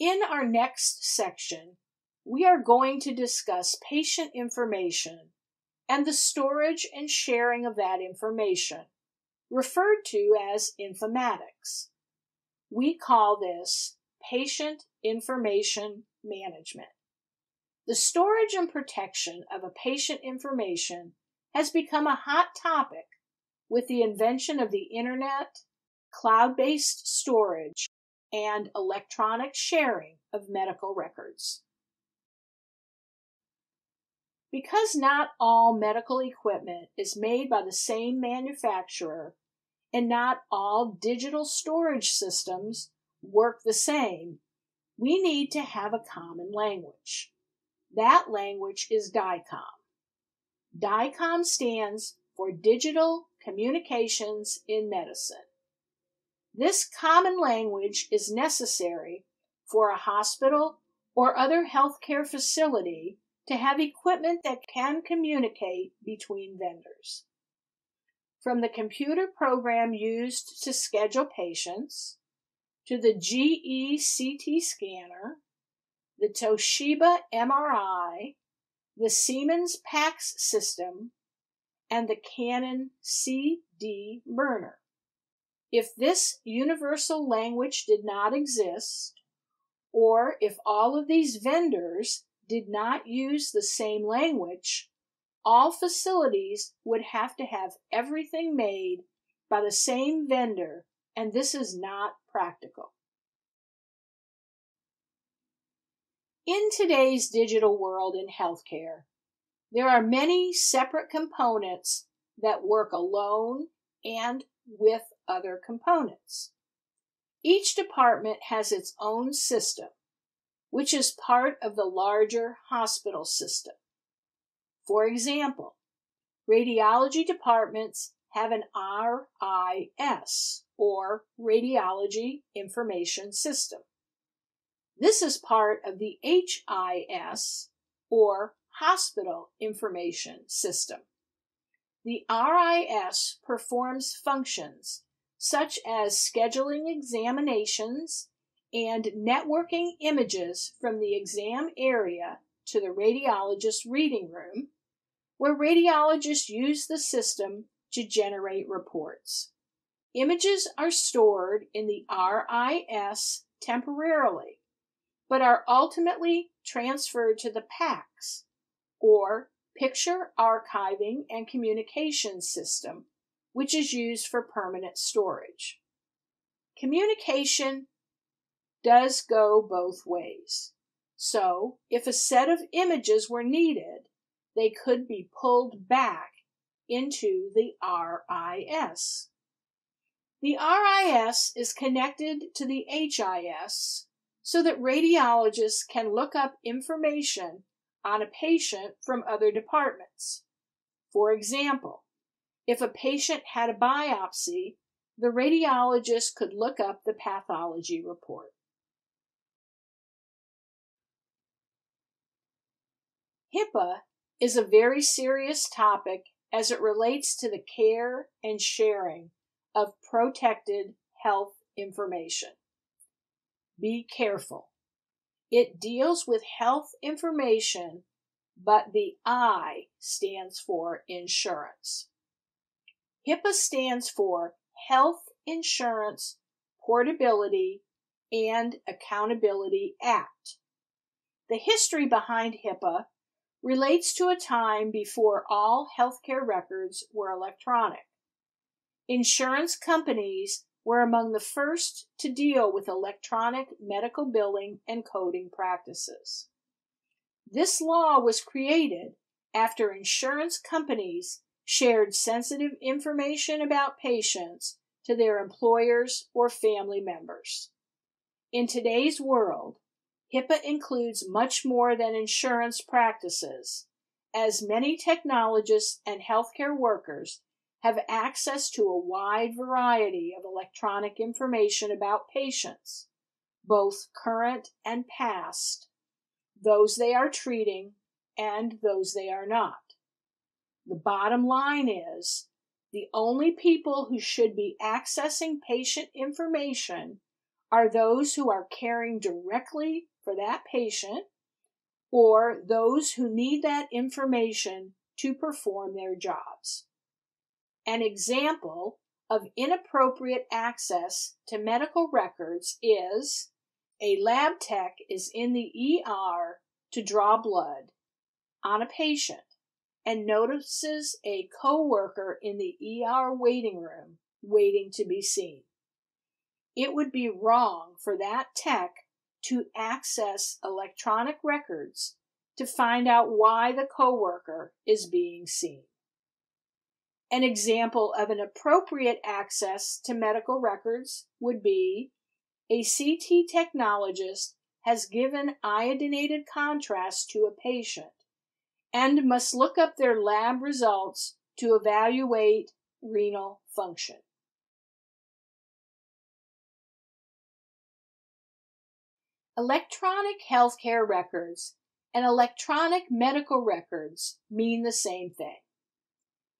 In our next section, we are going to discuss patient information and the storage and sharing of that information, referred to as informatics. We call this patient information management. The storage and protection of a patient information has become a hot topic with the invention of the internet, cloud based storage, and electronic sharing of medical records. Because not all medical equipment is made by the same manufacturer and not all digital storage systems work the same, we need to have a common language. That language is DICOM. DICOM stands for Digital Communications in Medicine. This common language is necessary for a hospital or other healthcare facility to have equipment that can communicate between vendors. From the computer program used to schedule patients, to the GE CT scanner, the Toshiba MRI, the Siemens PACS system, and the Canon CD burner. If this universal language did not exist, or if all of these vendors did not use the same language, all facilities would have to have everything made by the same vendor, and this is not practical. In today's digital world in healthcare, there are many separate components that work alone and with other components. Each department has its own system, which is part of the larger hospital system. For example, radiology departments have an RIS, or Radiology Information System. This is part of the HIS, or Hospital Information System. The RIS performs functions such as scheduling examinations and networking images from the exam area to the radiologist reading room, where radiologists use the system to generate reports. Images are stored in the RIS temporarily, but are ultimately transferred to the PACS, or Picture Archiving and Communication System, which is used for permanent storage. Communication does go both ways. So, if a set of images were needed, they could be pulled back into the RIS. The RIS is connected to the HIS so that radiologists can look up information on a patient from other departments. For example, if a patient had a biopsy, the radiologist could look up the pathology report. HIPAA is a very serious topic as it relates to the care and sharing of protected health information. Be careful. It deals with health information, but the I stands for insurance. HIPAA stands for Health Insurance Portability and Accountability Act. The history behind HIPAA relates to a time before all healthcare records were electronic. Insurance companies were among the first to deal with electronic medical billing and coding practices. This law was created after insurance companies shared sensitive information about patients to their employers or family members. In today's world, HIPAA includes much more than insurance practices, as many technologists and healthcare workers have access to a wide variety of electronic information about patients, both current and past, those they are treating and those they are not. The bottom line is the only people who should be accessing patient information are those who are caring directly for that patient or those who need that information to perform their jobs. An example of inappropriate access to medical records is a lab tech is in the ER to draw blood on a patient and notices a coworker in the ER waiting room waiting to be seen. It would be wrong for that tech to access electronic records to find out why the coworker is being seen. An example of an appropriate access to medical records would be a CT technologist has given iodinated contrast to a patient and must look up their lab results to evaluate renal function. Electronic healthcare records and electronic medical records mean the same thing.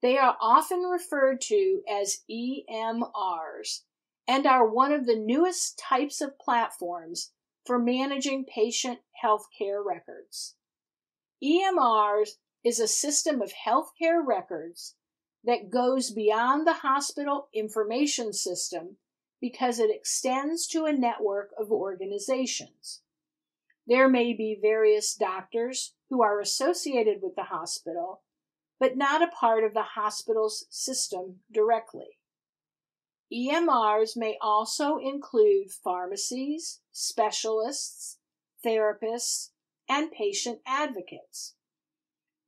They are often referred to as EMRs and are one of the newest types of platforms for managing patient healthcare records. EMRs is a system of healthcare records that goes beyond the hospital information system because it extends to a network of organizations. There may be various doctors who are associated with the hospital but not a part of the hospital's system directly. EMRs may also include pharmacies, specialists, therapists, and patient advocates.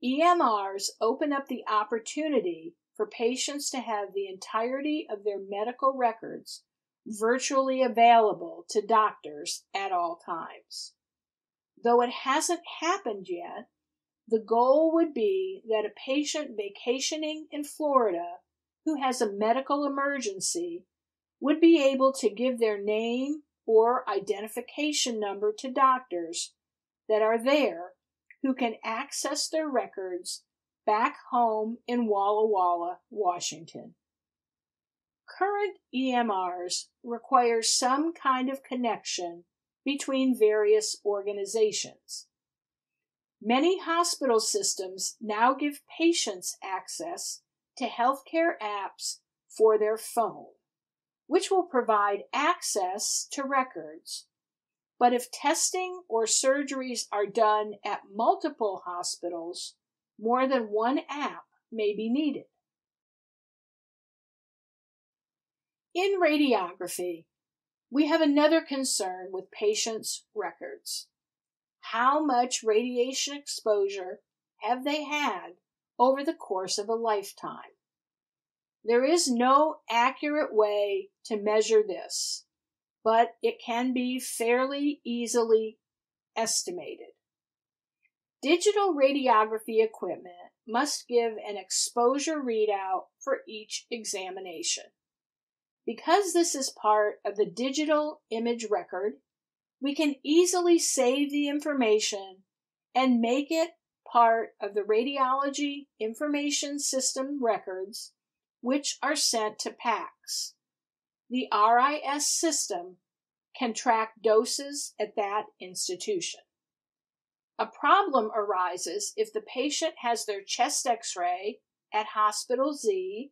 EMRs open up the opportunity for patients to have the entirety of their medical records virtually available to doctors at all times. Though it hasn't happened yet, the goal would be that a patient vacationing in Florida who has a medical emergency would be able to give their name or identification number to doctors that are there who can access their records back home in Walla Walla, Washington. Current EMRs require some kind of connection between various organizations. Many hospital systems now give patients access to healthcare apps for their phone, which will provide access to records. But if testing or surgeries are done at multiple hospitals, more than one app may be needed. In radiography, we have another concern with patients' records how much radiation exposure have they had over the course of a lifetime? There is no accurate way to measure this, but it can be fairly easily estimated. Digital radiography equipment must give an exposure readout for each examination. Because this is part of the digital image record, we can easily save the information and make it part of the radiology information system records, which are sent to PACS. The RIS system can track doses at that institution. A problem arises if the patient has their chest x ray at Hospital Z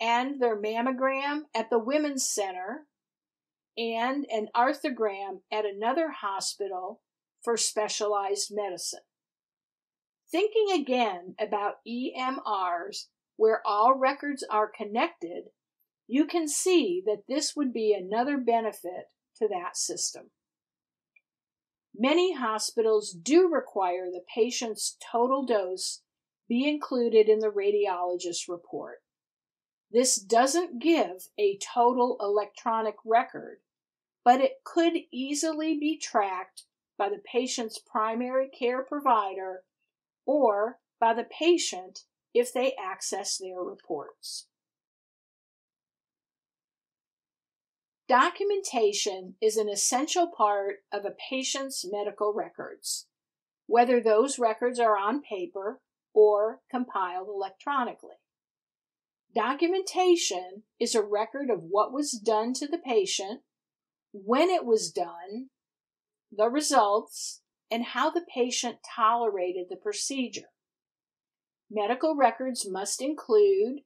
and their mammogram at the Women's Center and an arthrogram at another hospital for specialized medicine. Thinking again about EMRs where all records are connected, you can see that this would be another benefit to that system. Many hospitals do require the patient's total dose be included in the radiologist report. This doesn't give a total electronic record, but it could easily be tracked by the patient's primary care provider or by the patient if they access their reports. Documentation is an essential part of a patient's medical records, whether those records are on paper or compiled electronically. Documentation is a record of what was done to the patient, when it was done, the results, and how the patient tolerated the procedure. Medical records must include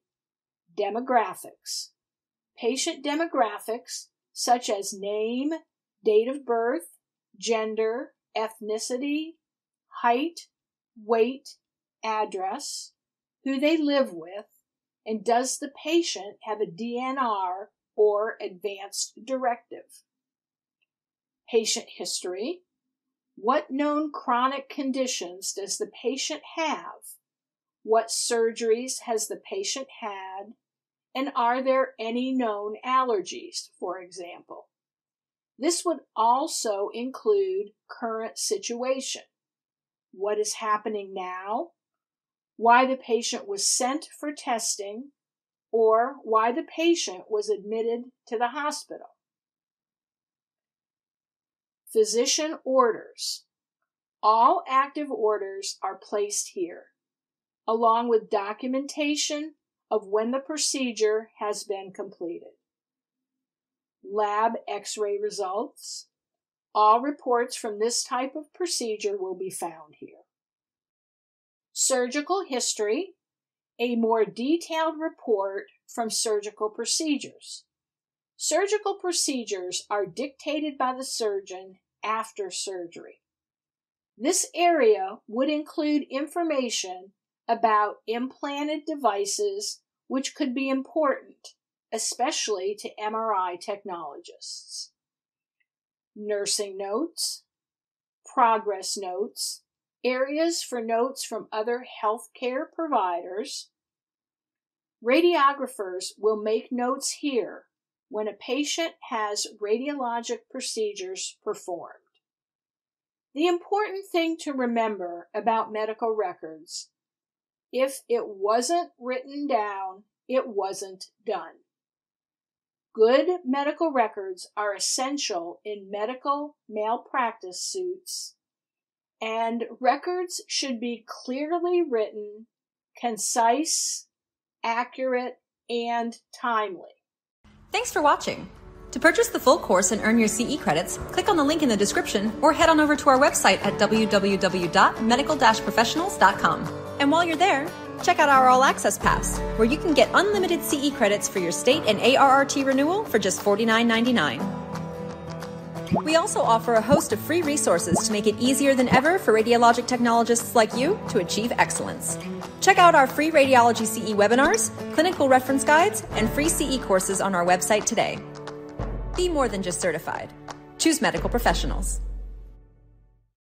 demographics, patient demographics such as name, date of birth, gender, ethnicity, height, weight, address, who they live with, and does the patient have a DNR or advanced directive? Patient history. What known chronic conditions does the patient have? What surgeries has the patient had? And are there any known allergies, for example? This would also include current situation. What is happening now? Why the patient was sent for testing or why the patient was admitted to the hospital. Physician orders. All active orders are placed here, along with documentation of when the procedure has been completed. Lab x-ray results. All reports from this type of procedure will be found here. Surgical history, a more detailed report from surgical procedures. Surgical procedures are dictated by the surgeon after surgery. This area would include information about implanted devices which could be important, especially to MRI technologists. Nursing notes, progress notes, areas for notes from other healthcare providers. Radiographers will make notes here when a patient has radiologic procedures performed. The important thing to remember about medical records if it wasn't written down, it wasn't done. Good medical records are essential in medical malpractice suits, and records should be clearly written, concise, accurate, and timely. Thanks for watching. To purchase the full course and earn your CE credits, click on the link in the description or head on over to our website at www.medical-professionals.com. And while you're there, check out our All Access Pass, where you can get unlimited CE credits for your state and ARRT renewal for just $49.99. We also offer a host of free resources to make it easier than ever for radiologic technologists like you to achieve excellence. Check out our free radiology CE webinars, clinical reference guides, and free CE courses on our website today. Be more than just certified. Choose medical professionals.